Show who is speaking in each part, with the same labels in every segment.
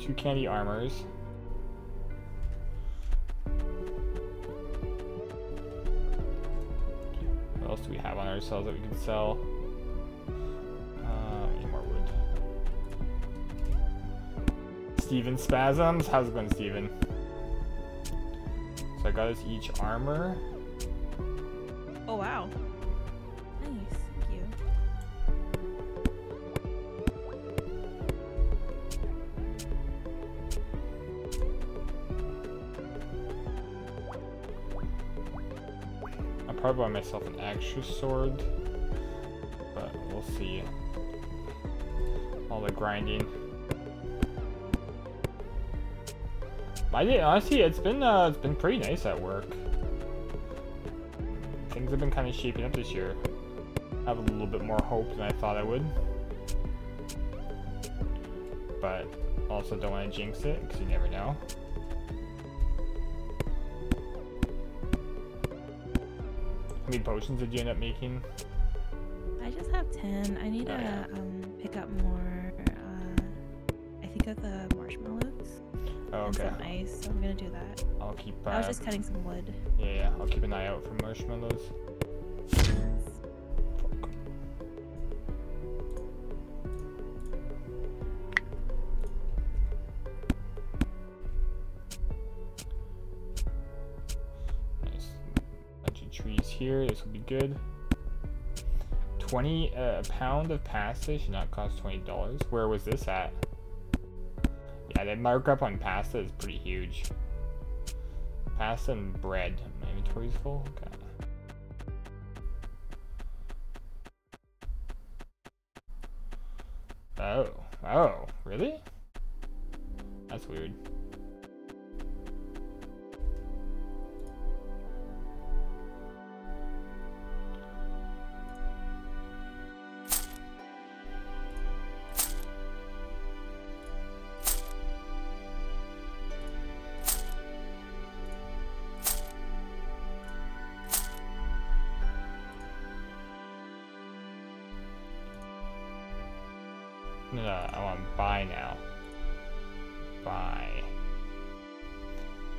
Speaker 1: two candy armors. What else do we have on ourselves that we can sell? Uh, more wood. Steven Spasms? How's it going, Steven? So I got us each armor.
Speaker 2: Oh wow.
Speaker 1: Probably buy myself an extra sword, but we'll see. All the grinding. I did honestly, it's been uh, it's been pretty nice at work. Things have been kind of shaping up this year. I have a little bit more hope than I thought I would, but also don't want to jinx it because you never know. How many potions did you end up making?
Speaker 2: I just have 10. I need
Speaker 1: Oh,
Speaker 2: to
Speaker 1: yeah.
Speaker 2: um, pick up more, uh, I think of the marshmallows
Speaker 1: Oh,
Speaker 2: and
Speaker 1: okay.
Speaker 2: some ice, so I'm gonna do that.
Speaker 1: I'll keep. Uh,
Speaker 2: I was just cutting some wood.
Speaker 1: Yeah, yeah. I'll keep an eye out for marshmallows. Good. Twenty uh, a pound of pasta should not cost twenty dollars. Where was this at? Yeah, the markup on pasta is pretty huge. Pasta and bread. My inventory's full. Okay. Oh. Oh. Really? That's weird. No, no, I want buy now. Buy.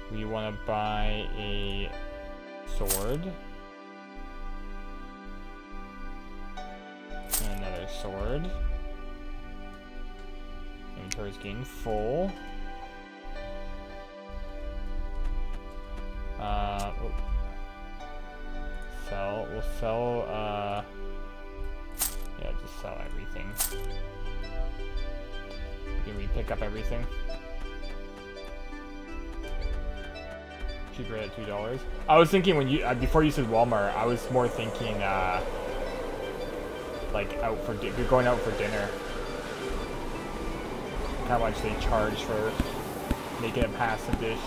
Speaker 1: We want to buy a sword. And another sword. Inventory's getting full. Uh, sell, we'll sell, uh, yeah, just sell everything. We pick up everything? Cheaper at two dollars. I was thinking when you uh, before you said Walmart, I was more thinking uh, like out for you're going out for dinner. How much they charge for making a pasta dish?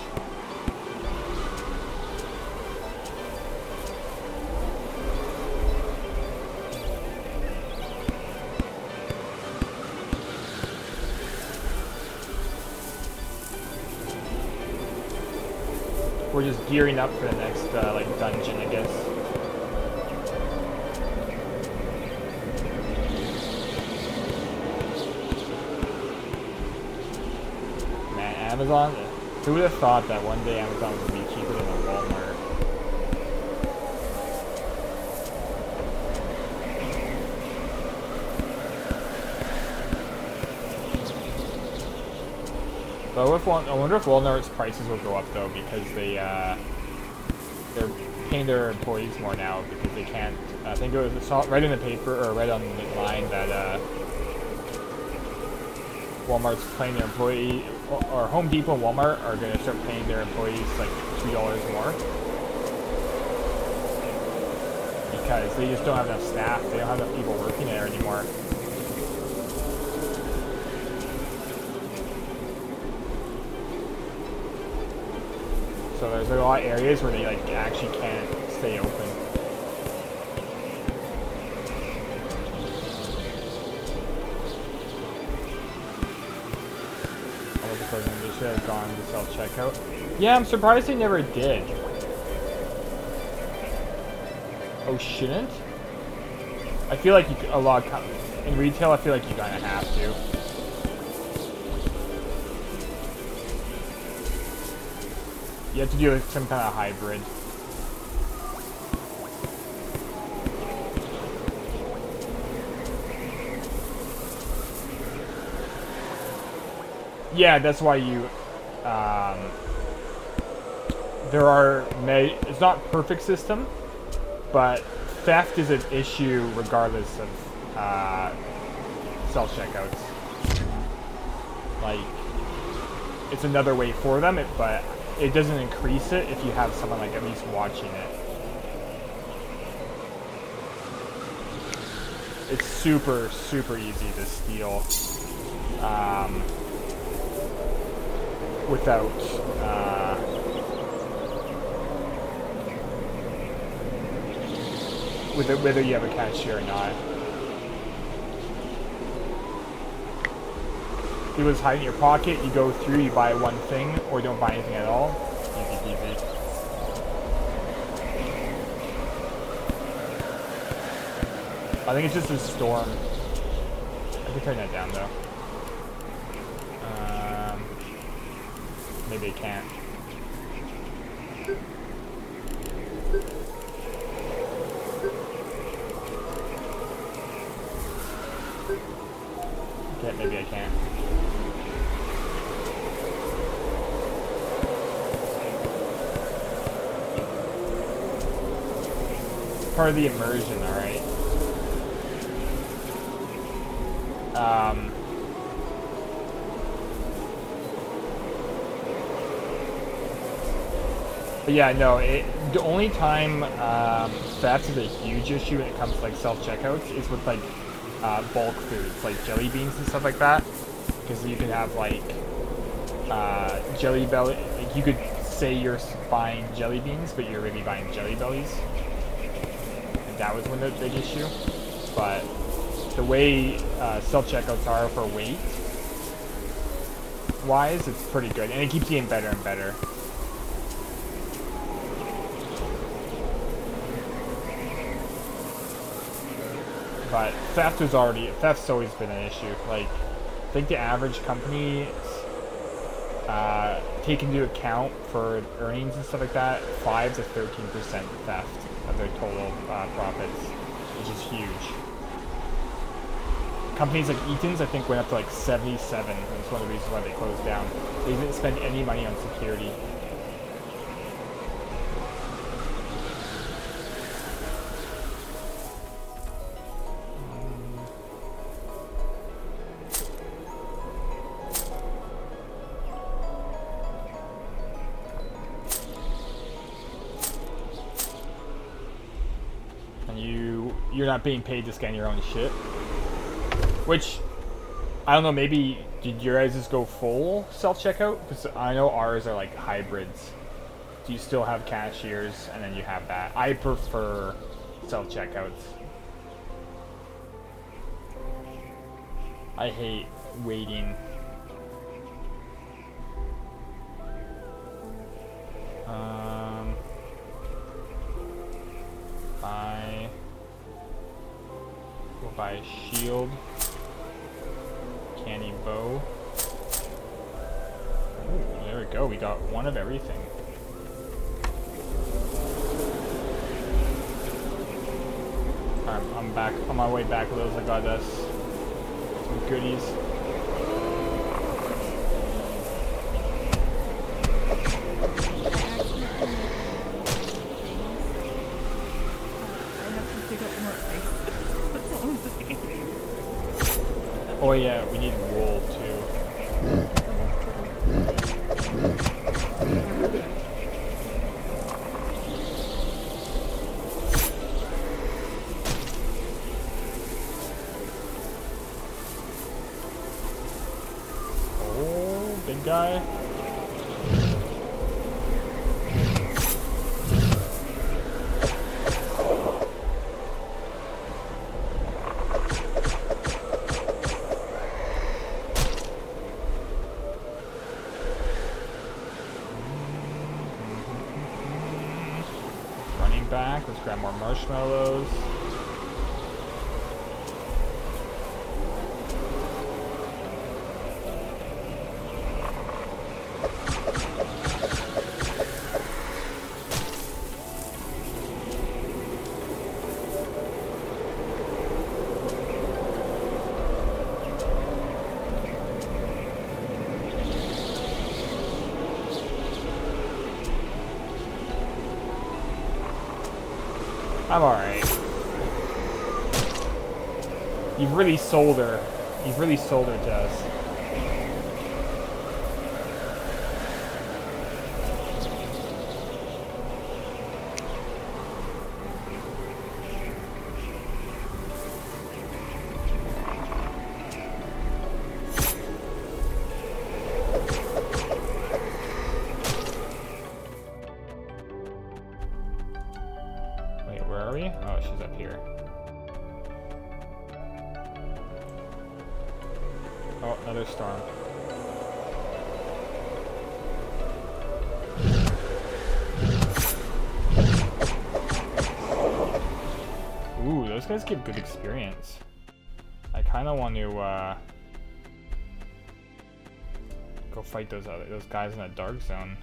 Speaker 1: Gearing up for the next uh, like dungeon, I guess. Man, Amazon. Who would have thought that one day Amazon would be cheaper than a Walmart? But with Wal- I wonder if Walmart's prices will go up though because they uh, they're paying their employees more now because they can't. I think it was saw right in the paper or right on the line that uh, Walmart's paying their employee or- or Home Depot and Walmart are going to start paying their employees like two dollars more because they just don't have enough staff. They don't have enough people working there anymore. So there's a lot of areas where they like actually can't stay open. I was supposed they should have gone to self checkout. Yeah, I'm surprised they never did. Oh, shouldn't? I feel like you a lot of in retail. I feel like you kind of have to. You have to do some kind of hybrid. Yeah, that's why you. Um, there are. It's not perfect system, but theft is an issue regardless of uh, self checkouts. Like, it's another way for them, it, but it doesn't increase it if you have someone like at least watching it. It's super, super easy to steal. Um, without uh, whether whether you have a cashier or not. It was hiding in your pocket. You go through, you buy one thing, or you don't buy anything at all. Easy peasy. I think it's just a storm. I can turn that down though. Um, maybe I can't. Okay, maybe I can't. The immersion, alright. Um, but yeah, no, it, the only time um, a huge issue when it comes to like self-checkouts is with like uh, bulk foods, like jelly beans and stuff like that. Because you can have like uh, jelly belly, like you could say you're buying jelly beans, but you're really buying jelly bellies. That was one of the big issue. But the way uh, self-checkouts are for weight wise, it's pretty good. And it keeps getting better and better. But theft was already, theft's always been an issue. Like, I think the average company uh, take into account for earnings and stuff like that, 5 to 13% theft of their total uh, profits, which is huge companies like Eaton's, I think, went up to like 77. That's one of the reasons why they closed down. They didn't spend any money on security. You're not being paid to scan your own shit. Which, I don't know, maybe did your guys just go full self-checkout? Because I know ours are like hybrids. Do you still have cashiers and then you have that? I prefer self-checkouts. I hate waiting. Shield. Canny bow. Ooh, there we go. We got one of everything. I'm, I'm back on my way back, Lils. I got us some goodies. Oh yeah, we need wool too. Oh, big guy. Running back, let's grab more marshmallows. I'm alright. You've really sold her. You've really sold her to us. Give good experience. I kind of want to uh, go fight those other those guys in that dark zone.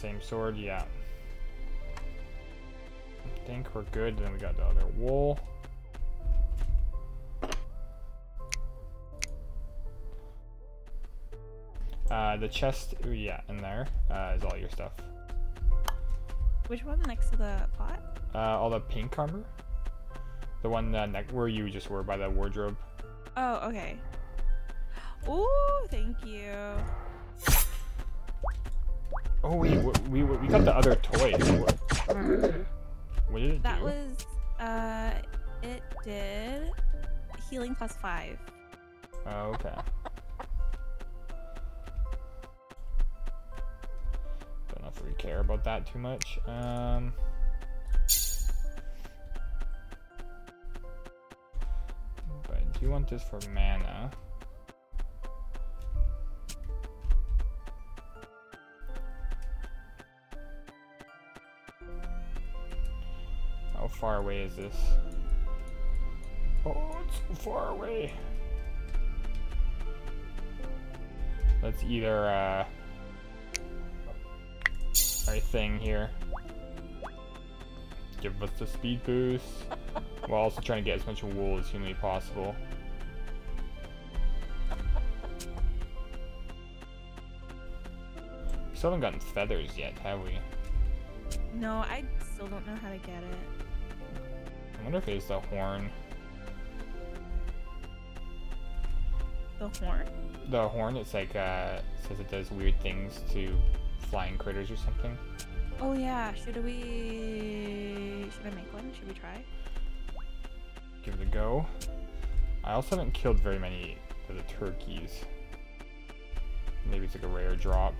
Speaker 1: Same sword, yeah. I think we're good, then we got the other wool. Uh, the chest, ooh, yeah, in there uh, is all your stuff.
Speaker 2: Which one next to the pot?
Speaker 1: Uh, all the pink armor. The one uh, where you just were by the wardrobe.
Speaker 2: Oh, okay. Ooh, thank you.
Speaker 1: Oh wait, we, we, we got the other toy. What, what did it
Speaker 2: That
Speaker 1: do?
Speaker 2: was, uh, it did healing plus five.
Speaker 1: Oh, okay. Don't know if we care about that too much. Um. But do want this for mana. Far away is this? Oh, it's so far away. Let's either, uh, our thing here. Give us the speed boost, while also trying to get as much wool as humanly possible. We still haven't gotten feathers yet, have we?
Speaker 2: No, I still don't know how to get it.
Speaker 1: I wonder if it's the horn.
Speaker 2: The horn?
Speaker 1: The horn, it's like, uh, says it does weird things to flying critters or something.
Speaker 2: Oh yeah, should we... Should I make one? Should we try?
Speaker 1: Give it a go. I also haven't killed very many of the turkeys. Maybe it's like a rare drop.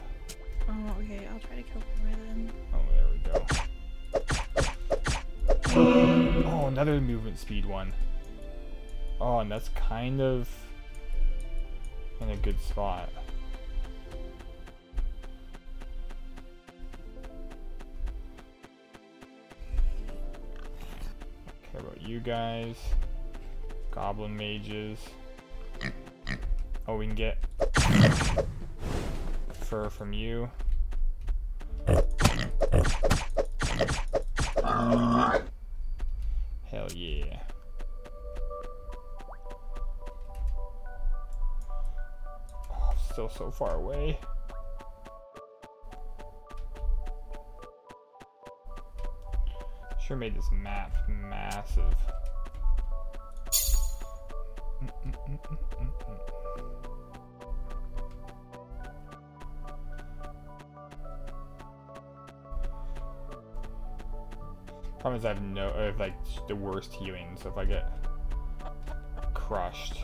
Speaker 2: Oh, okay, I'll try to kill more then.
Speaker 1: Oh, there we go. Oh, another movement speed one. Oh, and that's kind of in a good spot. Care about you guys. Goblin mages. Oh, we can get fur from you. Hell yeah. Oh, still so far away. Sure made this map massive. Mm, mm, mm, Problem is I have no, I have like the worst healing, so if I get crushed,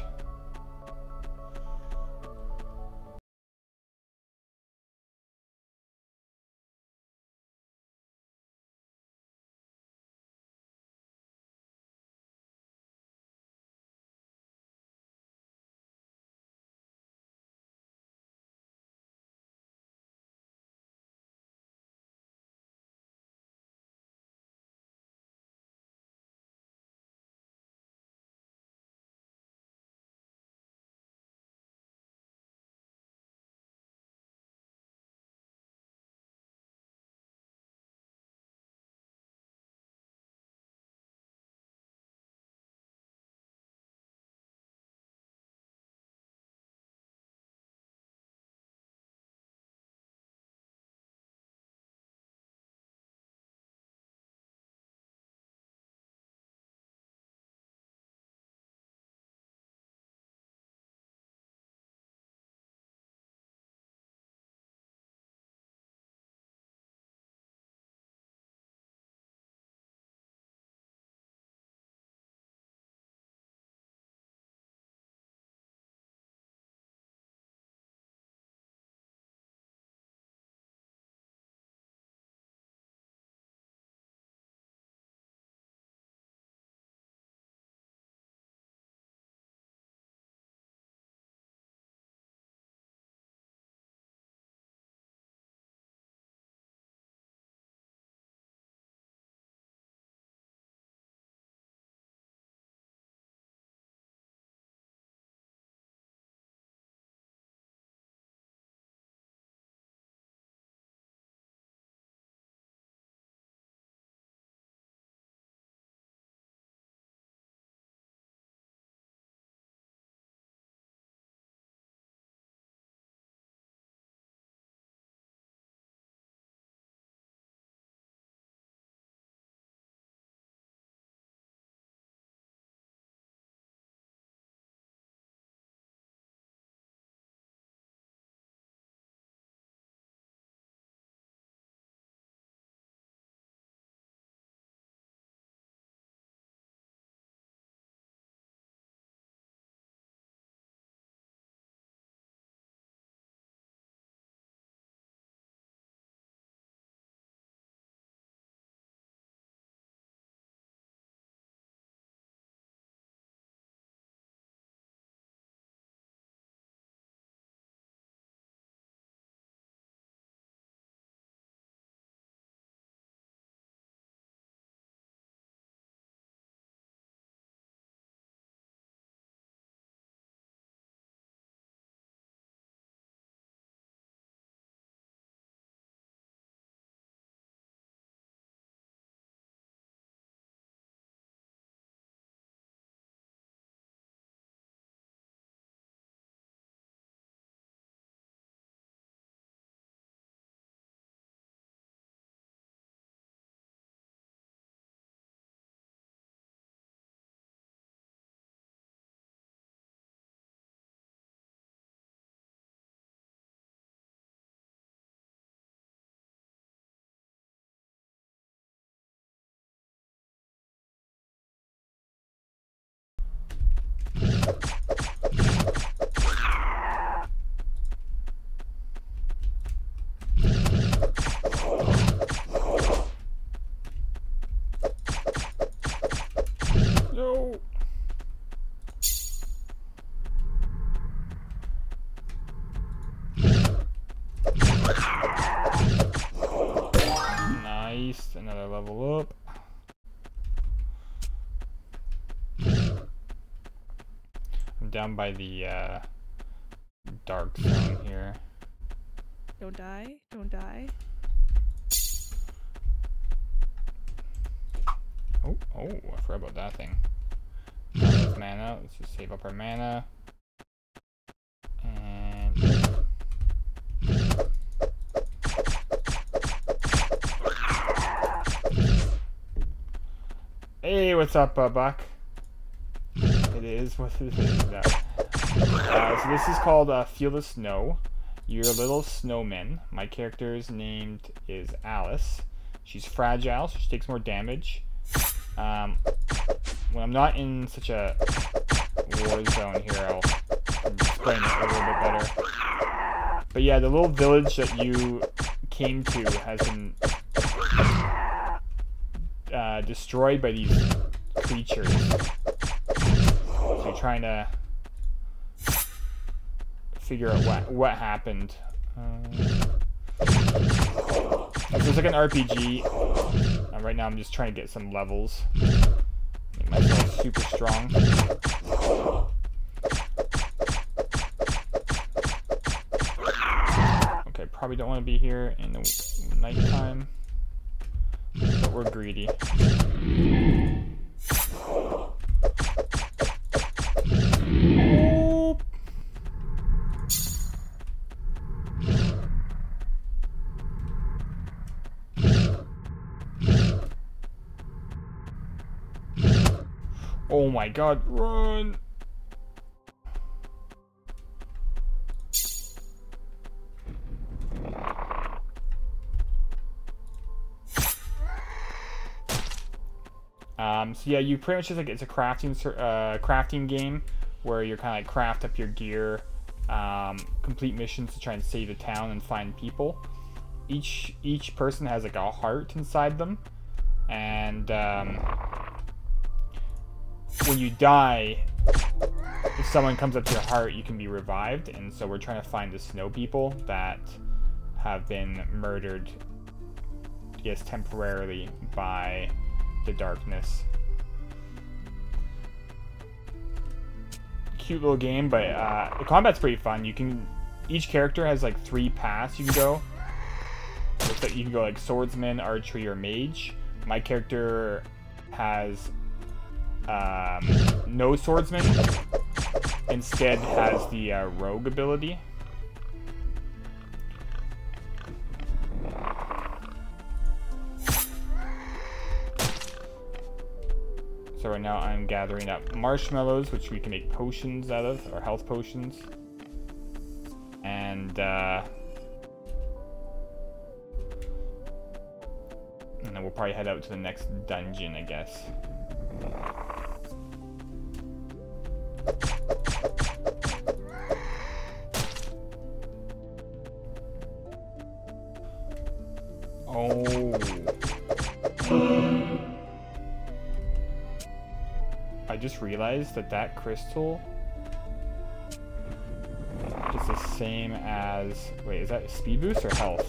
Speaker 1: down by the uh, dark zone here.
Speaker 2: Don't die. Don't die.
Speaker 1: Oh, oh, I forgot about that thing. That's mana. Let's just save up our mana. And hey, what's up, uh, Buck? Is. Uh, so this is called uh, Feel the Snow. You're a little snowman. My character's named is Alice. She's fragile, so she takes more damage. Um, when I'm not in such a war zone here, I'll explain it a little bit better. But yeah, the little village that you came to has been uh, destroyed by these creatures. So trying to figure out what what happened. Uh, it's like an RPG. Uh, right now, I'm just trying to get some levels. Make myself super strong. Okay, probably don't want to be here in the nighttime, but we're greedy. Oop. Oh my god, run! Um, so yeah, you pretty much just like it's a crafting uh, crafting game where you're kind of like craft up your gear, um, complete missions to try and save the town and find people. Each each person has like a heart inside them, and um, when you die, if someone comes up to your heart, you can be revived. And so we're trying to find the snow people that have been murdered, I guess, temporarily by the darkness. Cute little game, but uh, the combat's pretty fun. You can each character has like three paths you can go. Like you can go like swordsman, archery, or mage. My character has um, no swordsman. Instead, has the uh, rogue ability. So right now I'm gathering up marshmallows, which we can make potions out of, or health potions. And, uh... And then we'll probably head out to the next dungeon, I guess. Oh. I just realized that that crystal is the same as... Wait, is that speed boost or health?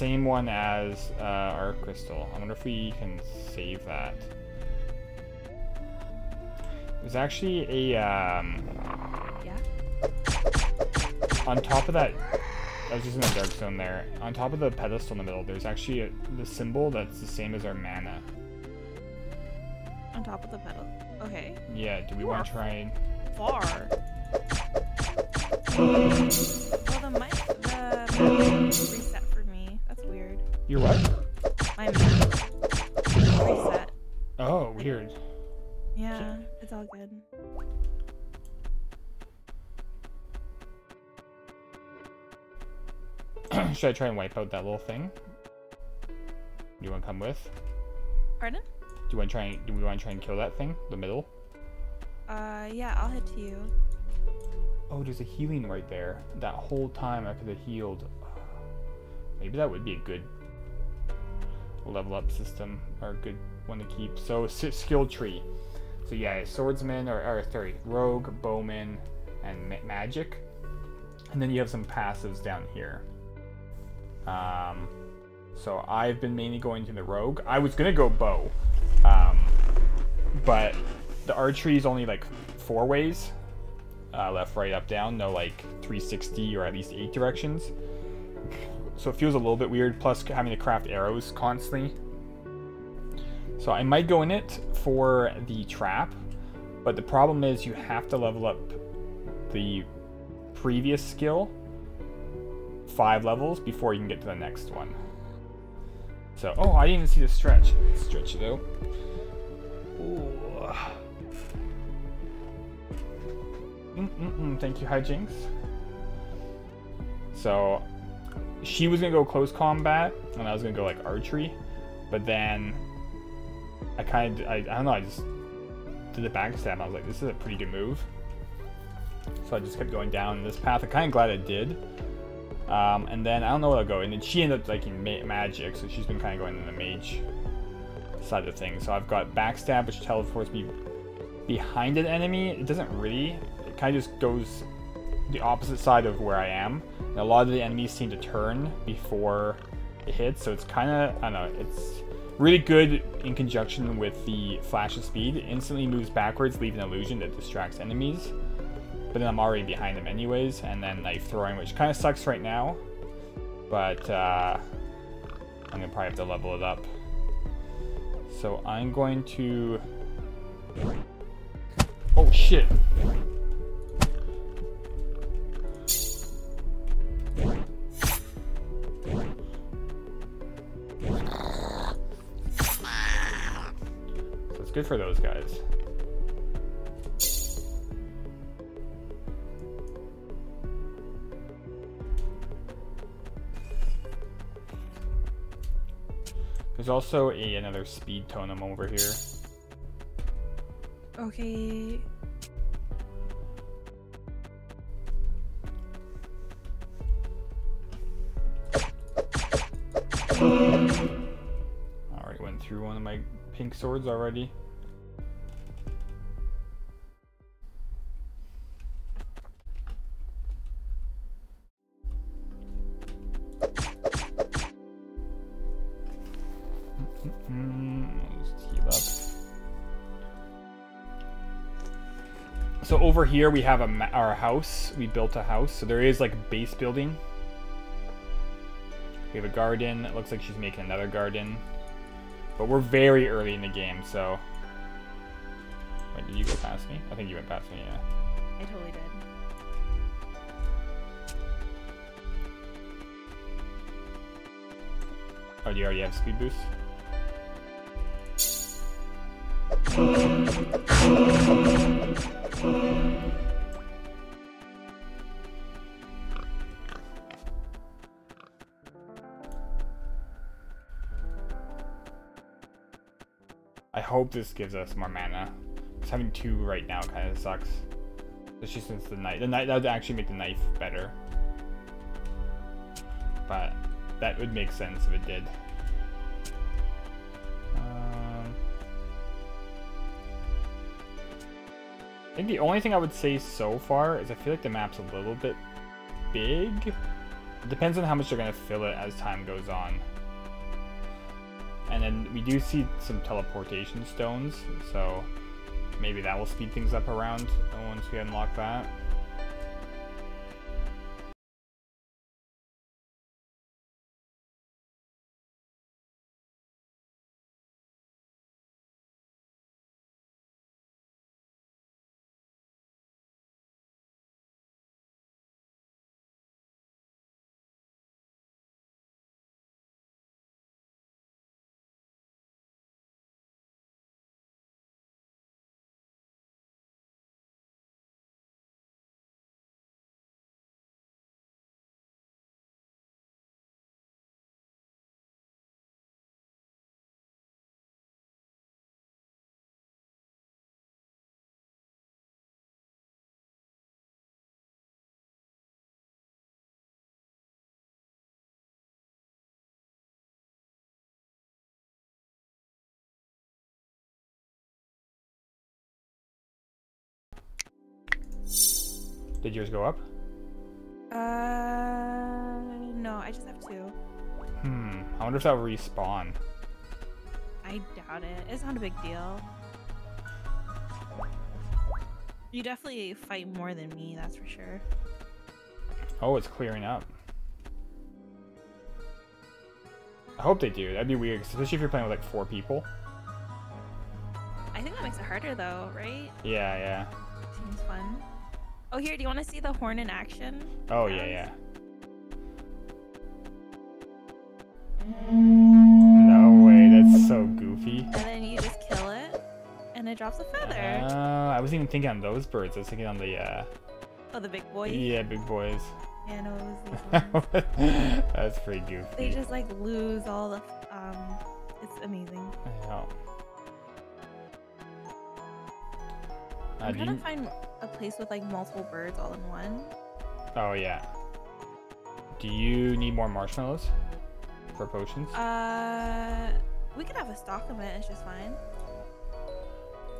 Speaker 1: Same one as uh, our crystal. I wonder if we can save that. There's actually a... Um,
Speaker 2: Yeah.
Speaker 1: on top of that, I was just in the dark zone there. On top of the pedestal in the middle, there's actually a, the symbol that's the same as our mana.
Speaker 2: On top of the pedal. Okay.
Speaker 1: Yeah, do we want to try and...
Speaker 2: Far. well, the mic, the
Speaker 1: You're what?
Speaker 2: My reset.
Speaker 1: Oh, weird.
Speaker 2: Yeah, it's all good.
Speaker 1: Should I try and wipe out that little thing? Do you want to come with?
Speaker 2: Pardon?
Speaker 1: Do you want to try? And, do we want to try and kill that thing? The middle?
Speaker 2: Uh, yeah, I'll head to you.
Speaker 1: Oh, there's a healing right there. That whole time I could have healed. Maybe that would be a good level up system are a good one to keep. So skill tree. So yeah, swordsman or, or sorry, rogue, bowman, and ma- magic, and then you have some passives down here. Um, so I've been mainly going to the rogue. I was gonna go bow, um, but the archery is only like four ways, uh, left, right, up, down. No like 360 or at least eight directions. So it feels a little bit weird. Plus having to craft arrows constantly. So I might go in it for the trap, but the problem is you have to level up the previous skill five levels before you can get to the next one. So, oh, I didn't even see the stretch. Stretch though. Ooh. Mm-mm-mm, thank you, Hijinks. So, she was gonna go close combat, and I was gonna go like archery, but then I kind of, I, I don't know, I just did the backstab. I was like, this is a pretty good move. So I just kept going down this path. I'm kind of glad I did. Um, and then I don't know where I'll go. And then she ended up liking ma- magic, so she's been kind of going in the mage side of things. So I've got backstab, which teleports me behind an enemy. It doesn't really. It kind of just goes the opposite side of where I am. And a lot of the enemies seem to turn before it hits, so it's kind of I don't know. It's really good in conjunction with the flash of speed. It instantly moves backwards, leaving an illusion that distracts enemies but then I'm already behind them anyways, and then knife throwing, which kind of sucks right now, but uh, I'm gonna probably have to level it up. So I'm going to. Oh shit! So it's good for those guys. There's also a another speed totem over here.
Speaker 2: Okay.
Speaker 1: Already went through one of my pink swords already. So over here we have a our house. We built a house, so there is like base building. We have a garden. It looks like she's making another garden. But we're very early in the game, so. Wait, did you go past me? I think you went past me, yeah.
Speaker 2: I totally did.
Speaker 1: Oh, do you already have speed boost? Hope this gives us more mana. Just having two right now kind of sucks. Especially since the knife. The knife that would actually make the knife better. But that would make sense if it did. Um, I think the only thing I would say so far is I feel like the map's a little bit big. It depends on how much they're going to fill it as time goes on. And then we do see some teleportation stones, so maybe that will speed things up around once we unlock that. Did yours go up?
Speaker 2: Uh, no, I just have two.
Speaker 1: Hmm. I wonder if that'll respawn.
Speaker 2: I doubt it. It's not a big deal. You definitely fight more than me, that's for sure.
Speaker 1: Oh, it's clearing up. I hope they do. That'd be weird, especially if you're playing with like four people.
Speaker 2: I think that makes it harder though, right?
Speaker 1: Yeah, yeah.
Speaker 2: Seems fun. Oh, here, do you want to see the horn in action?
Speaker 1: Oh, yeah, yeah. No way, that's so goofy.
Speaker 2: And then you just kill it, and it drops a feather.
Speaker 1: Uh, I wasn't even thinking on those birds. I was thinking on the, uh,
Speaker 2: oh, the big boys?
Speaker 1: yeah, big boys.
Speaker 2: Yeah, no, it was
Speaker 1: that's pretty goofy.
Speaker 2: they just like lose all the. Um, it's amazing.
Speaker 1: Yeah. Uh,
Speaker 2: I'm trying
Speaker 1: you-
Speaker 2: to find a place with like multiple birds all in one.
Speaker 1: Oh, yeah. Do you need more marshmallows for potions?
Speaker 2: Uh, we could have a stock of it. It's just fine.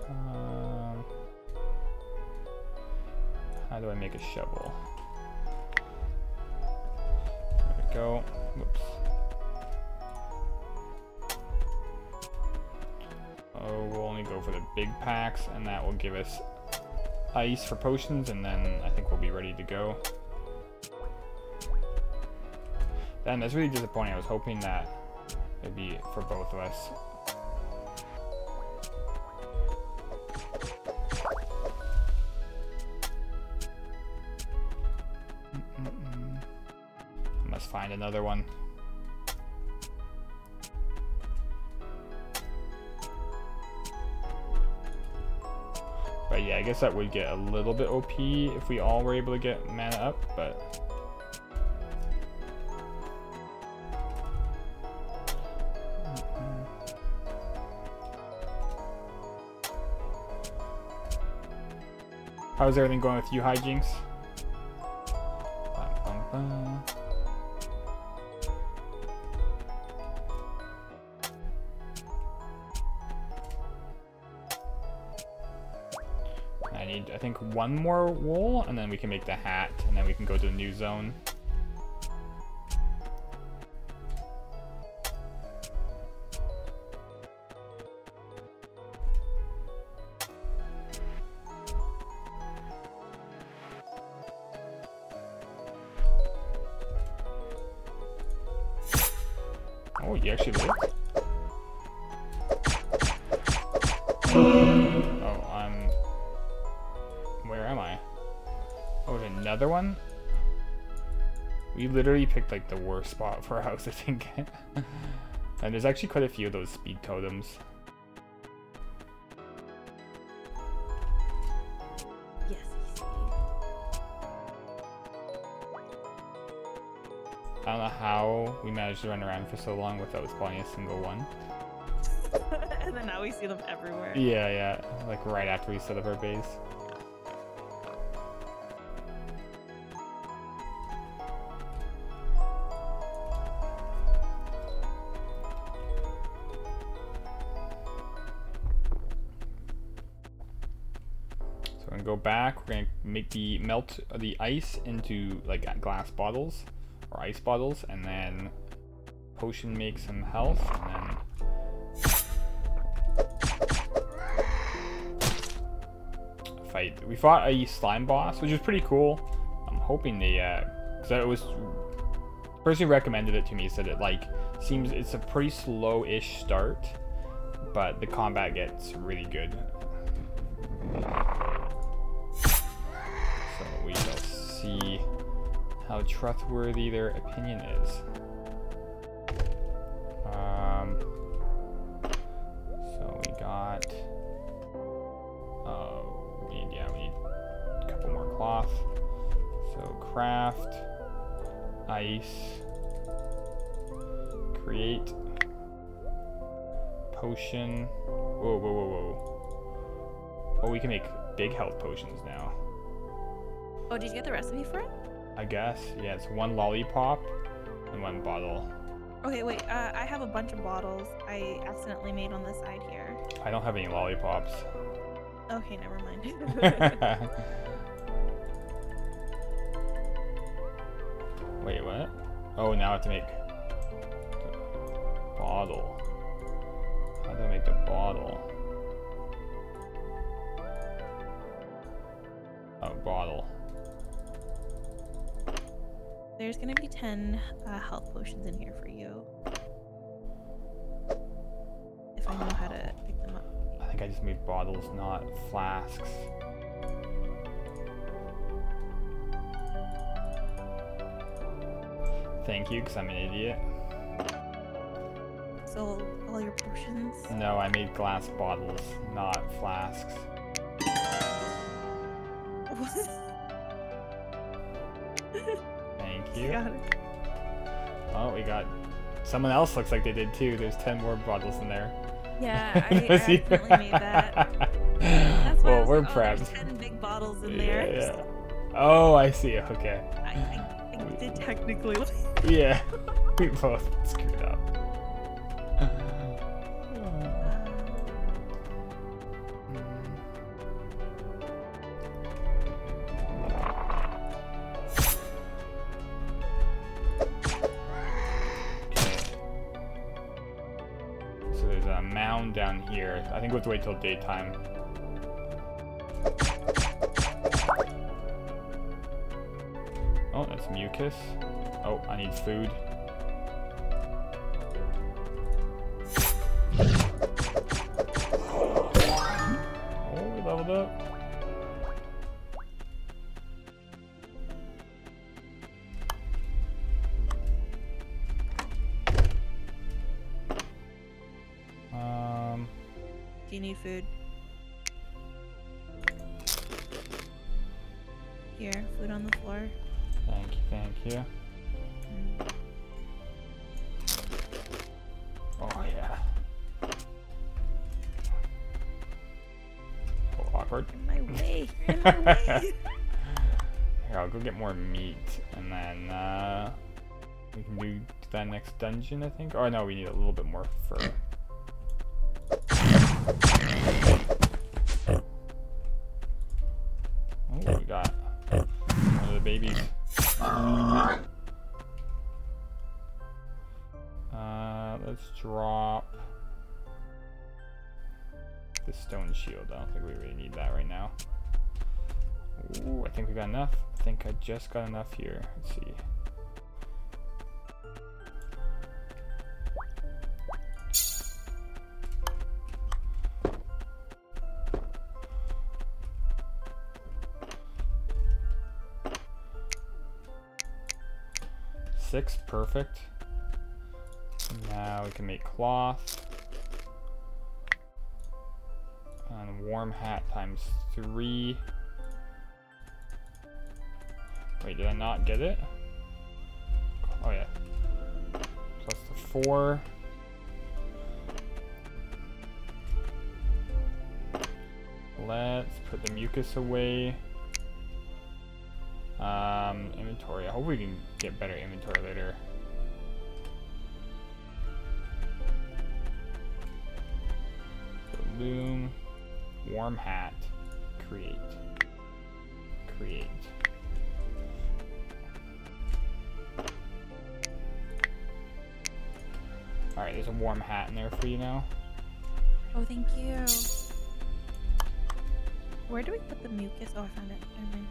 Speaker 1: Um, how do I make a shovel? There we go. Whoops. Oh, we'll only go for the big packs, and that will give us ice for potions, and then I think we'll be ready to go. Then that's really disappointing. I was hoping that it'd be for both of us. Mm-mm-mm. Must find another one. I guess that would get a little bit OP if we all were able to get mana up, but... How's everything going with you, hijinks? One more wool, and then we can make the hat, and then we can go to the new zone. Literally picked like the worst spot for a house, I think. and there's actually quite a few of those speed totems.
Speaker 2: Yes, I see.
Speaker 1: I don't know how we managed to run around for so long without spawning a single one.
Speaker 2: and then now we see them everywhere.
Speaker 1: Yeah, yeah. Like right after we set up our base. Gonna make the melt the ice into like glass bottles or ice bottles, and then potion make some health, and then fight. We fought a slime boss, which was pretty cool. I'm hoping they, uh, cause it was, person who recommended it to me said it like, seems, it's a pretty slow-ish start, but the combat gets really good. How trustworthy their opinion is. Um, so we got, uh, we need, yeah, we need a couple more cloth. So craft, ice, create, potion. Whoa, whoa, whoa, whoa. Oh, we can make big health potions now.
Speaker 2: Oh, did you get the recipe for it?
Speaker 1: I guess. Yeah, it's one lollipop and one bottle.
Speaker 2: Okay, wait. Uh, I have a bunch of bottles I accidentally made on the side here.
Speaker 1: I don't have any lollipops.
Speaker 2: Okay, never mind.
Speaker 1: Wait, what? Oh, now I have to make bottle. How do I make the bottle? Oh, bottle.
Speaker 2: There's gonna be 10 uh, health potions in here for you. If I know how to pick them up.
Speaker 1: I think I just made bottles, not flasks. Thank you, because I'm an idiot.
Speaker 2: So, all your potions.
Speaker 1: No, I made glass bottles, not flasks. Thank you.
Speaker 2: Got it.
Speaker 1: Oh, we got... Someone else looks like they did too. There's 10 more bottles in there.
Speaker 2: Yeah, I, I
Speaker 1: Was
Speaker 2: accidentally made that. That's why
Speaker 1: well, we're
Speaker 2: like, oh,
Speaker 1: prepped.
Speaker 2: 10 big bottles in
Speaker 1: Yeah,
Speaker 2: there.
Speaker 1: yeah. Oh, I see. Okay.
Speaker 2: I, I, I did technically.
Speaker 1: Yeah. we both screwed have to wait till daytime. Oh, that's mucus. Oh, I need food.
Speaker 2: Here,
Speaker 1: I'll go get more meat, and then uh, we can do that next dungeon, I think. Oh no, we need a little bit more fur. Oh, we got one of the babies. Uh, let's drop the stone shield. I don't think we really need that right now. Ooh, I think we got enough. I think I just got enough here. Let's see. Six, perfect. Now we can make cloth. And warm hat times three. Wait, did I not get it? Oh yeah. Plus the four. Let's put the mucus away. Um, inventory. I hope we can get better inventory later. Loom, warm hat, warm hat in there for you now.
Speaker 2: Oh, thank you. Where do we put the mucus? Oh, I found it. Never mind.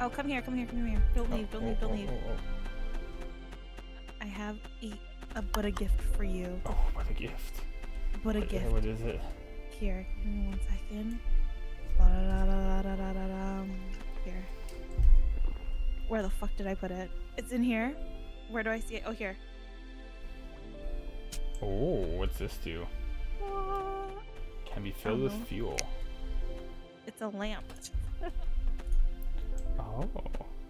Speaker 2: Oh, come here, come here, come here. Don't leave, don't
Speaker 1: Oh,
Speaker 2: leave, don't
Speaker 1: oh, oh
Speaker 2: leave.
Speaker 1: Oh, oh, oh,
Speaker 2: I have a, a but a gift for you.
Speaker 1: oh. Oh, what a gift.
Speaker 2: But a
Speaker 1: What-
Speaker 2: gift.
Speaker 1: What is it?
Speaker 2: Here, give me one second. Here. Where the fuck did I put it? It's in here. Where do I see it? Oh, here.
Speaker 1: Oh, what's this do? Can be filled with fuel.
Speaker 2: It's a lamp.
Speaker 1: Oh.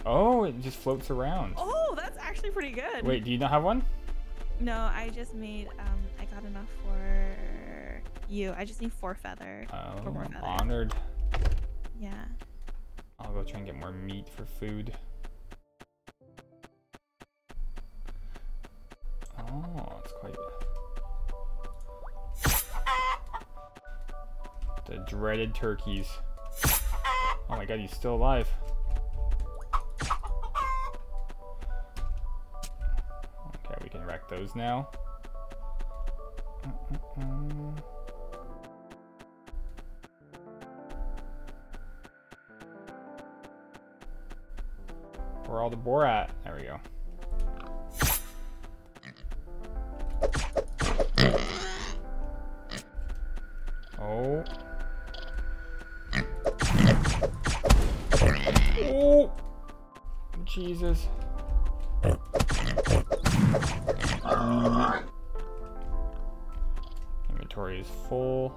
Speaker 1: Oh, it just floats around.
Speaker 2: Oh, that's actually pretty good.
Speaker 1: Wait, do you not have one?
Speaker 2: No, I just made. Um, I got enough for you. I just need four feather.
Speaker 1: Oh,
Speaker 2: For more
Speaker 1: I'm
Speaker 2: feather.
Speaker 1: honored.
Speaker 2: Yeah.
Speaker 1: I'll go try and get more meat for food. Oh, it's quite. The dreaded turkeys. Oh my god, he's still alive. expect those now. Mm-mm-mm. Where all the boar at? There we go. Jesus. Inventory is full.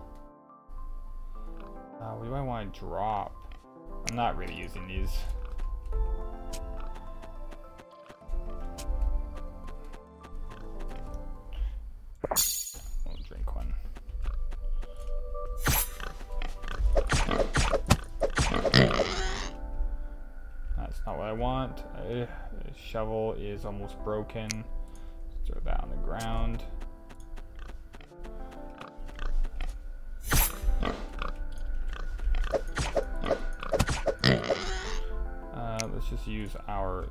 Speaker 1: Uh, what do I want to drop? I'm not really using these. Shovel is almost broken. Let's throw that on the ground. Uh, let's just use our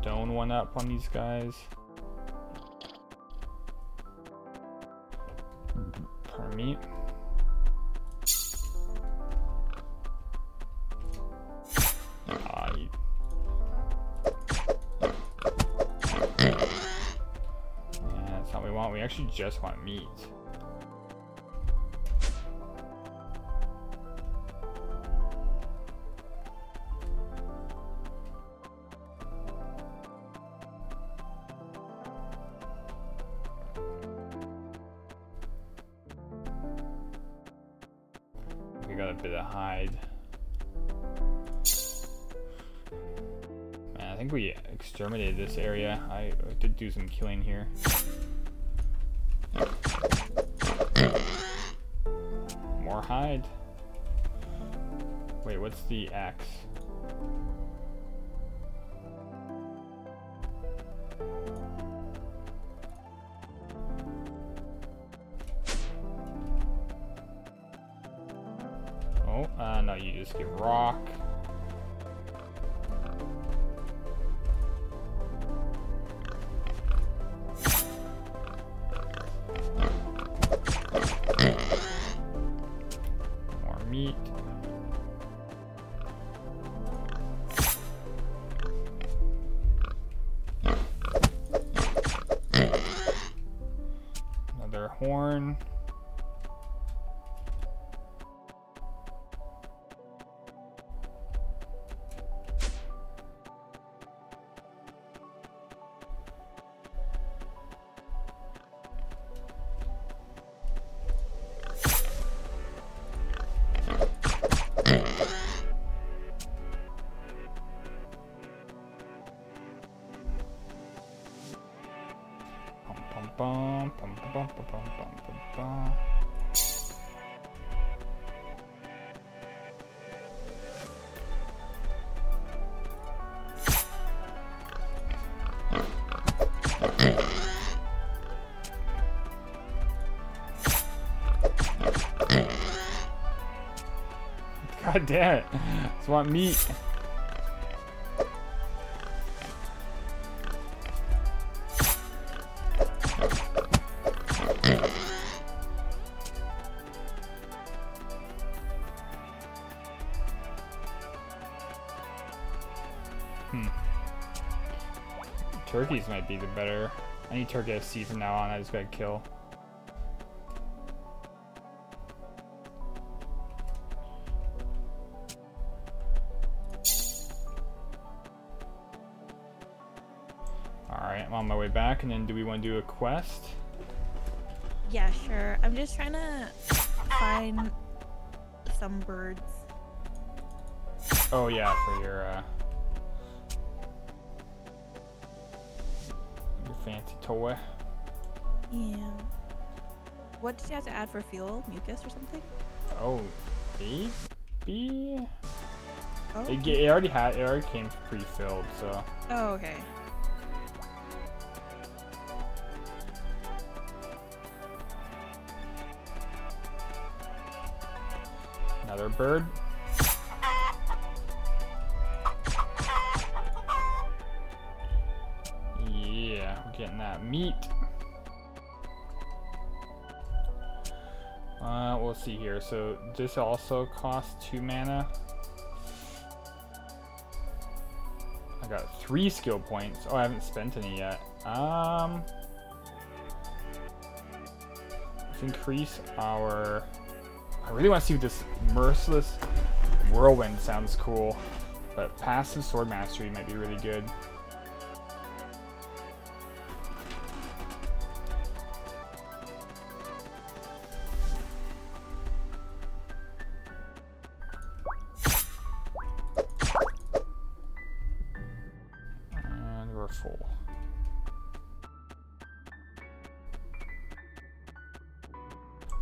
Speaker 1: stone one up on these guys. Pardon. Actually just want meat. We got a bit of hide. I think we exterminated this area. I did do some killing here. Wait, what's the axe? Oh, uh, no, you just give rock. Damn it. Just want meat. Hmm. Turkeys might be the better. Any turkey I see from now on, I just gotta kill. Back, and then do we want to do a quest?
Speaker 2: Yeah, sure. I'm just trying to find some birds.
Speaker 1: Oh yeah, for your uh your fancy toy.
Speaker 2: Yeah. What did you have to add for fuel? Mucus or something?
Speaker 1: Oh, maybe?
Speaker 2: Oh,
Speaker 1: It, it already had it already came pre-filled, so
Speaker 2: oh okay.
Speaker 1: bird. Yeah, we're getting that meat. Uh, we'll see here. So this also costs two mana. I got three skill points. Oh, I haven't spent any yet. Um, let's increase our I really want to see this merciless whirlwind sounds cool, but passive sword mastery might be really good.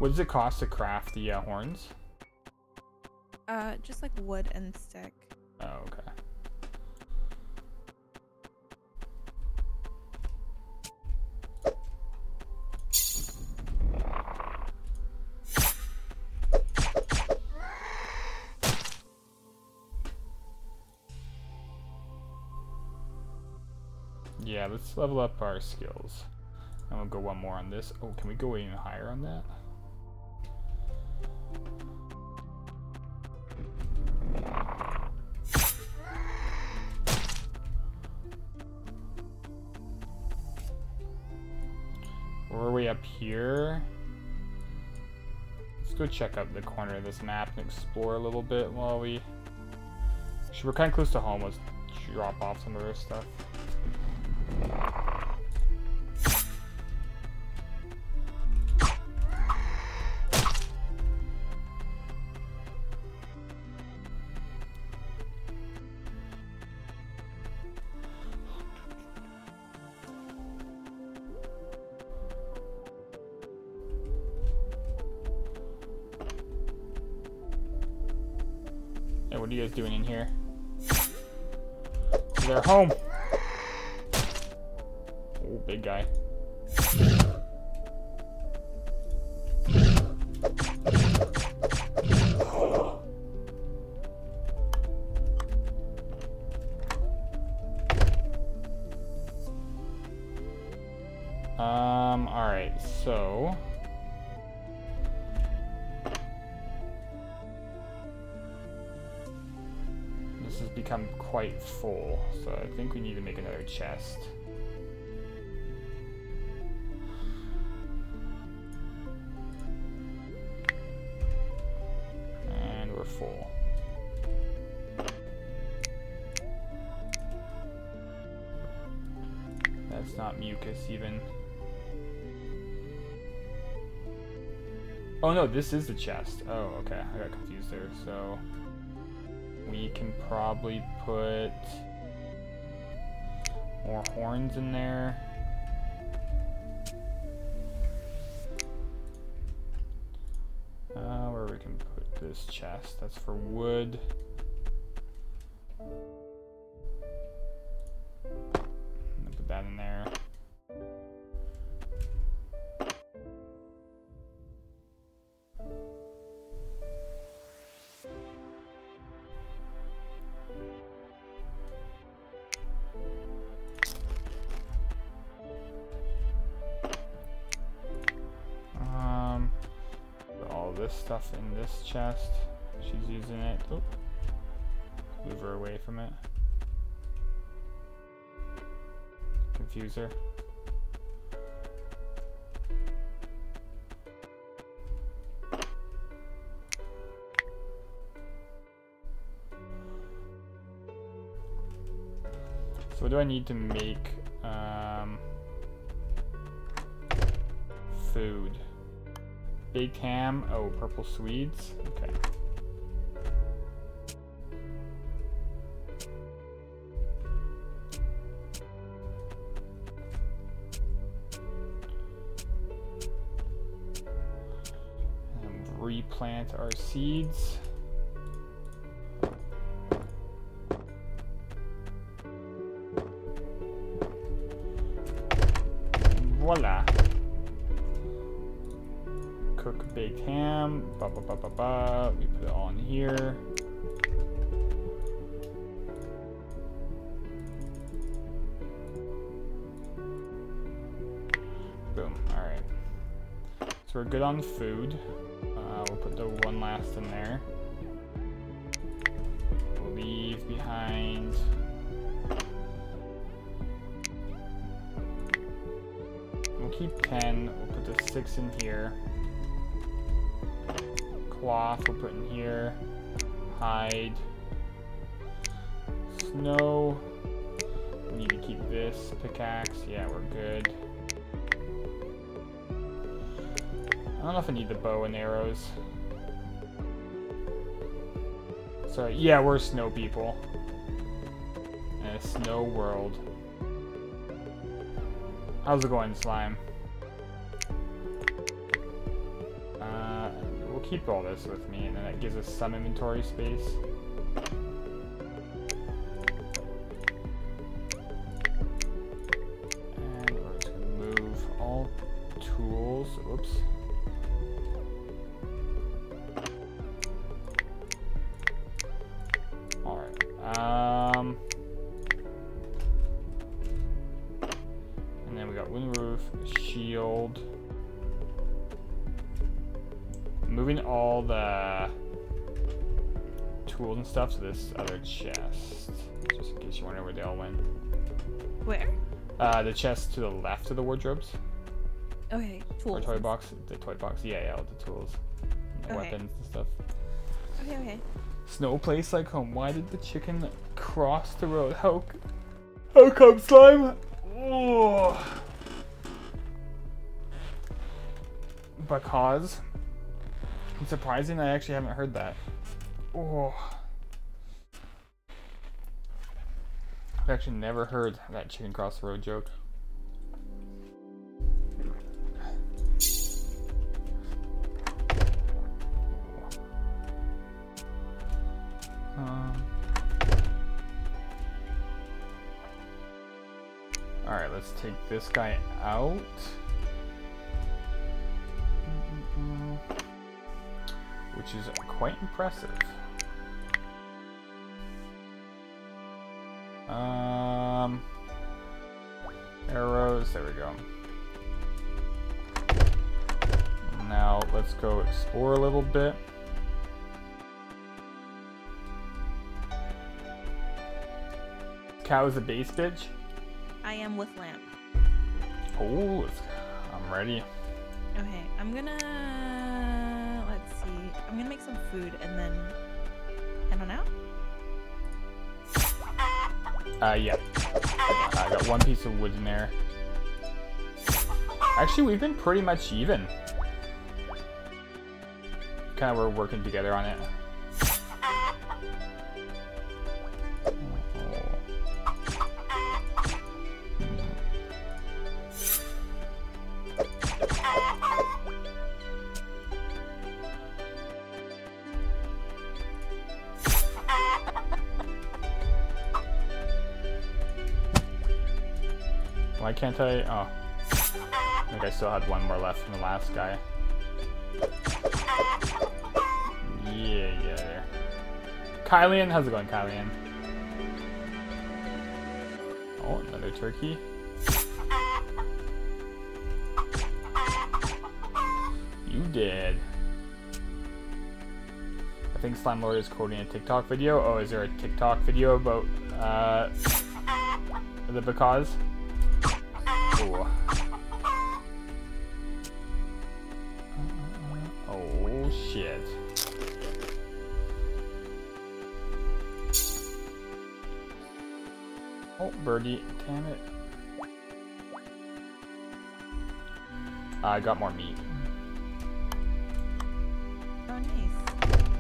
Speaker 1: What does it cost to craft the uh, horns?
Speaker 2: Uh, just like wood and stick.
Speaker 1: Oh, okay. Yeah, let's level up our skills. And we'll go one more on this. Oh, can we go even higher on that? Check out the corner of this map and explore a little bit while we... We're kind of close to home. Let's drop off some of our stuff. Um, alright, so... This has become quite full, so I think we need to make another chest. And we're full. That's not mucus even. Oh no, this is the chest. Oh, okay. I got confused there. So we can probably put more horns in there. Uh, where we can put this chest. That's for wood. Stuff in this chest. She's using it. Oh, move her away from it. Confuse her. So what do I need to make um, food? Baked ham. Oh, purple Swedes. Okay. And replant our seeds. Ham. Ba ba ba ba ba. We put it all in here. Boom. Alright. So we're good on food. Uh, we'll put the one last in there. We'll leave behind. We'll keep 10. We'll put the 6 in here. Cloth we'll put in here. Hide. Snow. We need to keep this pickaxe. Yeah, we're good. I don't know if I need the bow and arrows. So yeah, we're snow people. In a snow world. How's it going, slime? Keep all this with me, and then that gives us some inventory space. Where they all went.
Speaker 2: Where?
Speaker 1: Uh, the chest to the left of the wardrobes.
Speaker 2: Okay,
Speaker 1: Or
Speaker 2: tools.
Speaker 1: toy box. The toy box. Yeah, yeah, all the tools. The
Speaker 2: Okay.
Speaker 1: weapons and stuff.
Speaker 2: Okay, okay.
Speaker 1: Snow place like home. Why did the chicken cross the road? How? How come slime? Oh. Because. It's surprising I actually haven't heard that. Oh. I've actually never heard that chicken cross the road joke. Um. Alright, let's take this guy out. Which is quite impressive. Um, arrows, there we go. Now let's go explore a little bit. Cow is a base bitch.
Speaker 2: I am with lamp.
Speaker 1: Oh, I'm ready.
Speaker 2: Okay, I'm gonna let's see. I'm gonna make some food and then head on out.
Speaker 1: Uh, yeah. I got one piece of wood in there. Actually, we've been pretty much even. Kind of we're working together on it. Can't I? Oh. I think I still had one more left from the last guy. Yeah, yeah. Kylian, how's it going, Kylian? Oh, another turkey. You did. I think Slime Lord is quoting a TikTok video. Oh, is there a TikTok video about uh, the because? Birdie. Damn it. I got more meat.
Speaker 2: Oh, nice.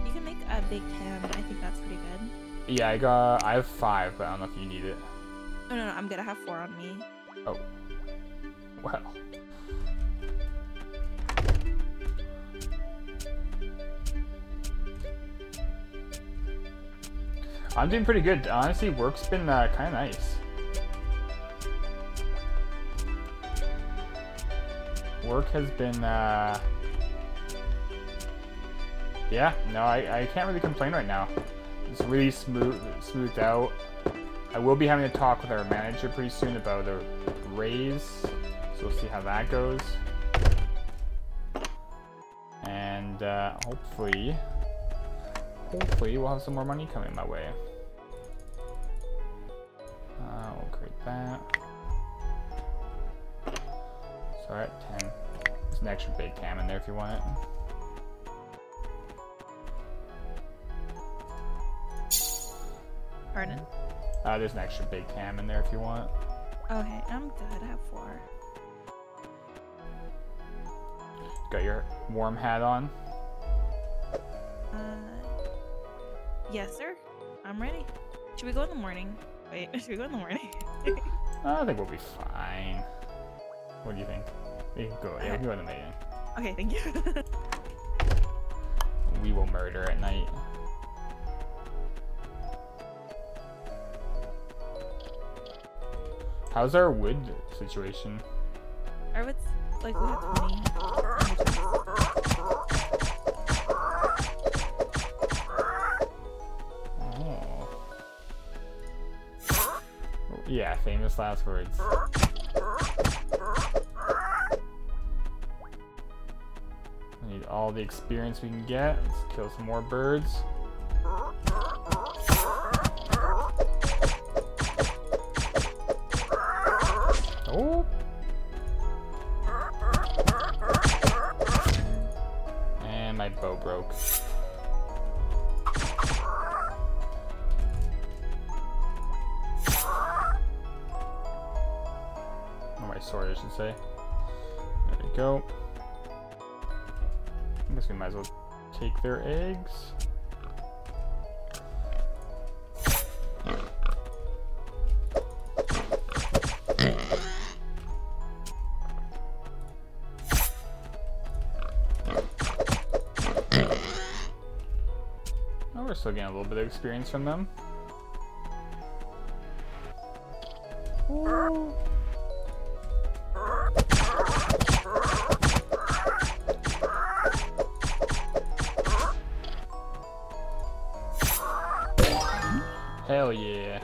Speaker 2: You can make a big pan. I think that's pretty good.
Speaker 1: Yeah, I got. I have five, but I don't know if you need it.
Speaker 2: Oh no, no, I'm gonna have four on me.
Speaker 1: Oh. Well. I'm doing pretty good. Honestly, work's been uh, kind of nice. Work has been, uh... Yeah, no, I, I can't really complain right now. It's really smooth, smoothed out. I will be having a talk with our manager pretty soon about a raise, so we'll see how that goes. And and uh, hopefully, hopefully we'll have some more money coming my way. Uh, we'll create that. So we're at 10. There's an extra big cam in there if you want it.
Speaker 2: Pardon?
Speaker 1: Uh, there's an extra big cam in there if you want.
Speaker 2: Okay, I'm good. I have four.
Speaker 1: Got your warm hat on.
Speaker 2: Uh, yes, sir. I'm ready. Should we go in the morning? Wait, should we go in the morning?
Speaker 1: I think we'll be fine. What do you think? We can go. Yeah, we can go in the meeting.
Speaker 2: okay, thank you.
Speaker 1: We will murder at night. How's our wood situation?
Speaker 2: Our wood's like we have 20.
Speaker 1: Oh. Yeah, famous last words. All the experience we can get. Let's kill some more birds. Little bit of experience from them. Ooh. Hell yeah.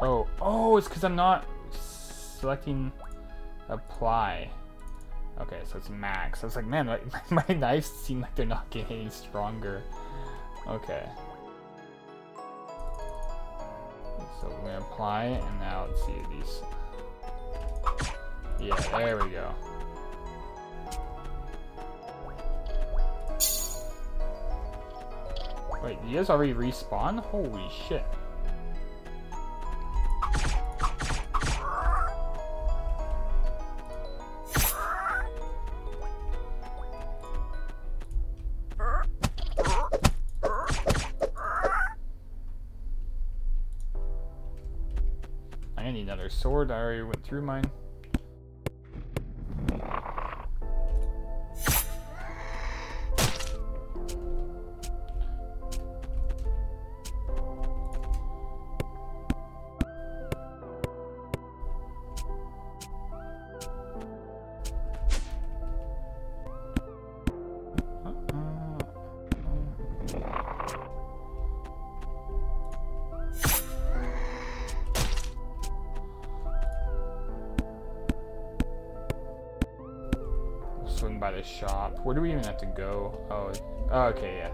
Speaker 1: Oh, oh, it's because I'm not selecting apply. So it's max. I was like, man, my, my knives seem like they're not getting any stronger. Okay. So we're gonna apply it, and now let's see these. Yeah, there we go. Wait, you guys already respawn? Holy shit. Sword. I already went through mine. To go? Oh, okay, yeah.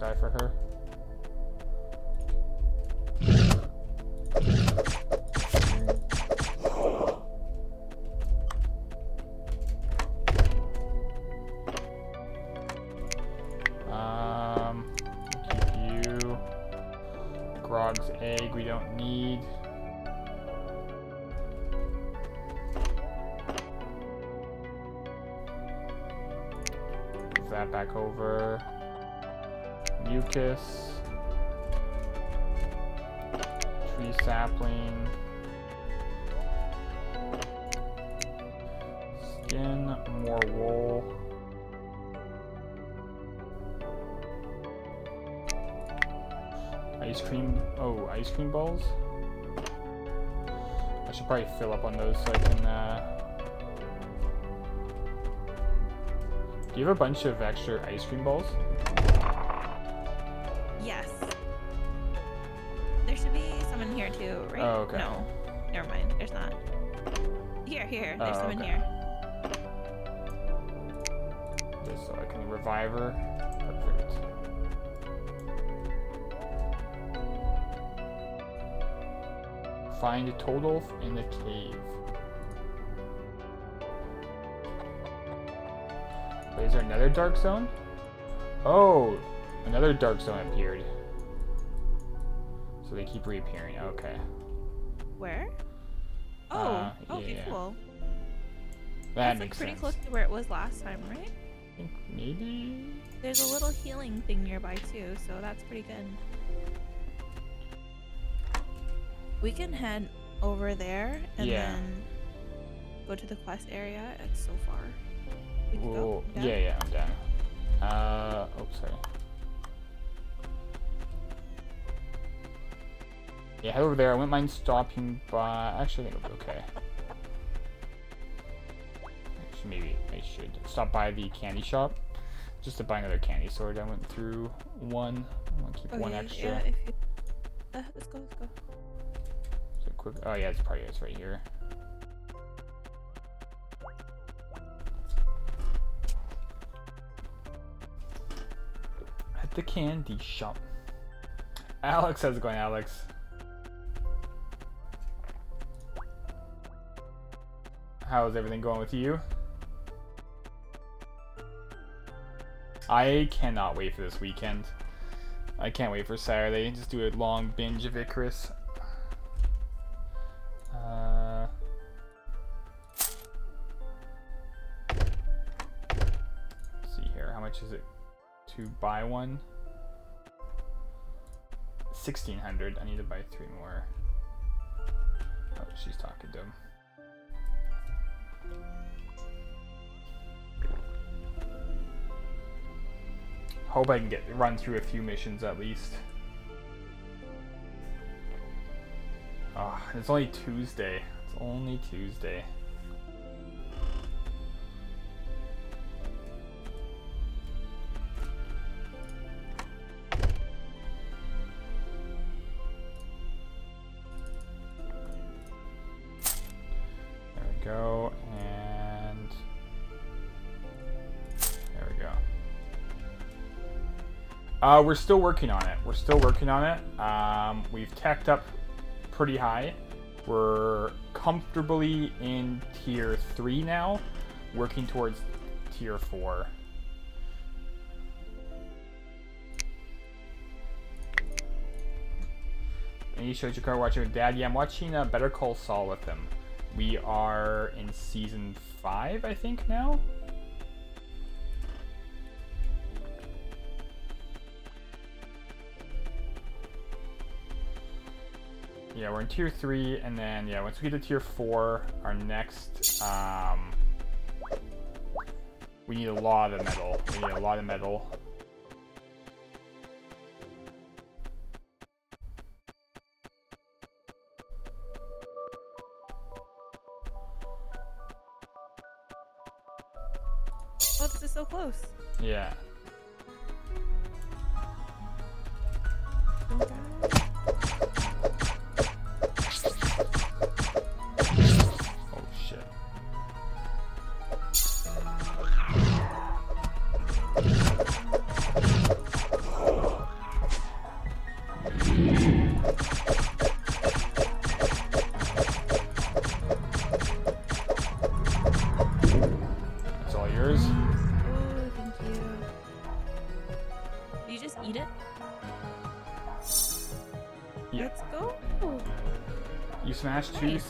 Speaker 1: guy for her. Um, keep you. Grog's egg we don't need. that back over. Mucus. Tree sapling. Skin, more wool. Ice cream, oh, ice cream balls? I should probably fill up on those so I can, uh... Do you have a bunch of extra ice cream balls? Okay.
Speaker 2: No. Never mind. There's not. Here, here. There's
Speaker 1: Oh,
Speaker 2: some in here.
Speaker 1: Just so I can revive her. Perfect. Find Todolf in the cave. Wait, is there another dark zone? Oh, another dark zone appeared. So they keep reappearing. Okay.
Speaker 2: Where? Oh,
Speaker 1: Uh,
Speaker 2: okay,
Speaker 1: yeah.
Speaker 2: cool.
Speaker 1: That
Speaker 2: That's like pretty
Speaker 1: sense.
Speaker 2: close to where it was last time, right?
Speaker 1: I think maybe.
Speaker 2: There's a little healing thing nearby too, so that's pretty good. We can head over there and
Speaker 1: Yeah.
Speaker 2: then go to the quest area. It's so far. We can go. Yeah?
Speaker 1: yeah, yeah, I'm down. Uh, oh, sorry. Yeah, head over there. I wouldn't mind stopping by. Actually, I think it'll be okay. Actually, maybe I should stop by the candy shop just to buy another candy sword. I went through one. I want to keep one
Speaker 2: Okay,
Speaker 1: extra.
Speaker 2: Yeah, if you... uh, let's go, let's go.
Speaker 1: So quick. Oh yeah, it's probably it's right here. At the candy shop. Alex, how's it going, Alex? How's everything going with you? I cannot wait for this weekend. I can't wait for Saturday. Just do a long binge of Icarus. Uh, see here. How much is it to buy one? 1600. I need to buy three more. Oh, she's talking to him. Hope I can get run through a few missions at least. Ah, it's only Tuesday. It's only Tuesday. Uh, we're still working on it. We're still working on it. Um, we've teched up pretty high. We're comfortably in tier 3 now, working towards tier 4. And you showed your car watching with dad. Yeah, I'm watching uh, Better Call Saul with him. We are in season 5, I think, now. Yeah, we're in tier three, and then yeah, once we get to tier four, our next um, we need a lot of metal. We need a lot of metal.
Speaker 2: Oh, this is so close.
Speaker 1: Yeah.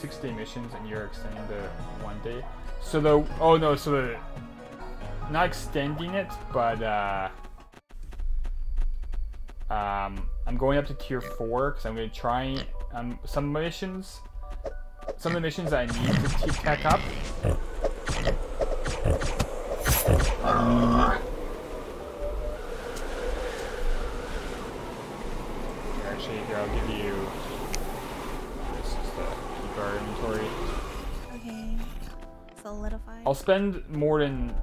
Speaker 1: Six day missions and you're extending the one day. So the oh no, so the not extending it, but uh, um, I'm going up to tier four because I'm going to try um, some missions. Some of the missions I need to keep tech up. Actually, spend more than